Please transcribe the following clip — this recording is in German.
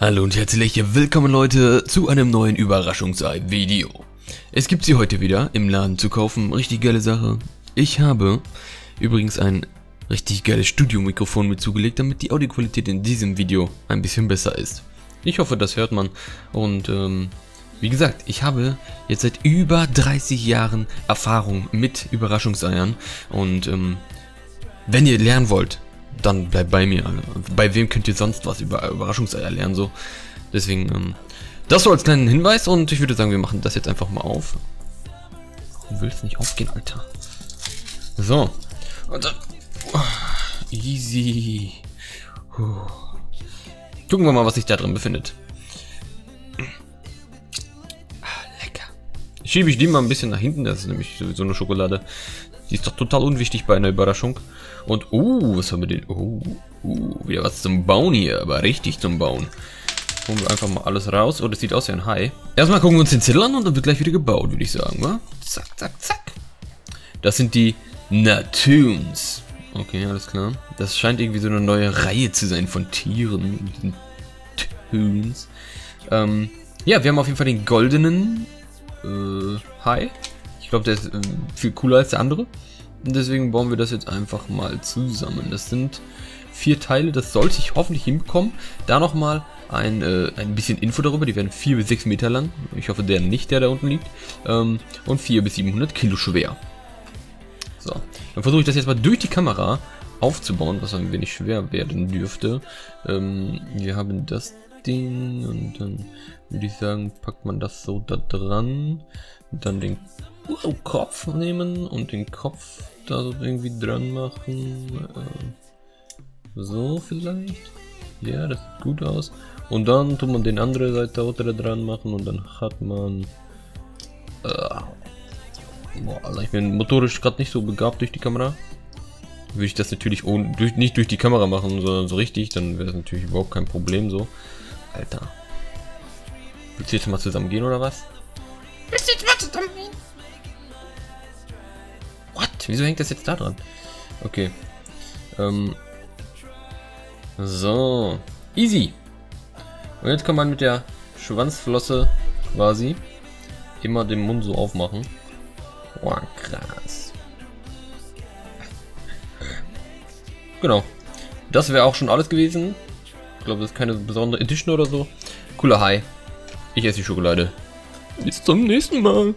Hallo und herzlich willkommen Leute zu einem neuen Überraschungsei-Video. Es gibt sie heute wieder im Laden zu kaufen, richtig geile Sache. Ich habe übrigens ein richtig geiles Studiomikrofon mit zugelegt, damit die Audioqualität in diesem Video ein bisschen besser ist. Ich hoffe, das hört man und ähm, wie gesagt, ich habe jetzt seit über 30 Jahren Erfahrung mit Überraschungseiern und ähm, wenn ihr lernen wollt, dann bleibt bei mir. Bei wem könnt ihr sonst was über Überraschungseier lernen? So. Deswegen, ähm, das so als kleinen Hinweis und ich würde sagen, wir machen das jetzt einfach mal auf. Warum will es nicht aufgehen, Alter? So. Und dann. Oh, easy. Puh. Gucken wir mal, was sich da drin befindet. Ah, lecker. Schiebe ich die mal ein bisschen nach hinten, das ist nämlich sowieso eine Schokolade. Die ist doch total unwichtig bei einer Überraschung. Und, uh, was haben wir denn? Uh, uh, wieder was zum Bauen hier, aber richtig zum Bauen. Holen wir einfach mal alles raus. Oh, das sieht aus wie ein Hai. Erstmal gucken wir uns den Zettel an und dann wird gleich wieder gebaut, würde ich sagen, wa? Zack, zack, zack. Das sind die Natoons. Okay, alles klar. Das scheint irgendwie so eine neue Reihe zu sein von Tieren. Toons. Ähm, ja, wir haben auf jeden Fall den goldenen äh, Hai. Ich glaube, der ist äh, viel cooler als der andere. Und deswegen bauen wir das jetzt einfach mal zusammen. Das sind vier Teile, das sollte ich hoffentlich hinbekommen. Da nochmal ein, äh, ein bisschen Info darüber, die werden 4 bis 6 Meter lang. Ich hoffe, der nicht, der da unten liegt. Ähm, und 4 bis 700 Kilo schwer. So, dann versuche ich das jetzt mal durch die Kamera aufzubauen, was ein wenig schwer werden dürfte. Ähm, wir haben das Ding und dann würde ich sagen, packt man das so da dran. Dann den Kopf nehmen und den Kopf da so irgendwie dran machen. Äh, so vielleicht. Ja, das sieht gut aus. Und dann tut man den andere Seite auch dran machen und dann hat man... Äh, boah, also ich bin motorisch gerade nicht so begabt durch die Kamera. Würde ich das natürlich ohne, durch, nicht durch die Kamera machen, sondern so richtig, dann wäre das natürlich überhaupt kein Problem so. Alter. Willst du jetzt mal zusammen gehen oder was? Willst du jetzt mal zusammen gehen? Wieso hängt das jetzt da dran? Okay. Ähm. So. Easy. Und jetzt kann man mit der Schwanzflosse quasi immer den Mund so aufmachen. Boah, krass. Genau. Das wäre auch schon alles gewesen. Ich glaube, das ist keine besondere Edition oder so. Cooler Hai. Ich esse die Schokolade. Bis zum nächsten Mal.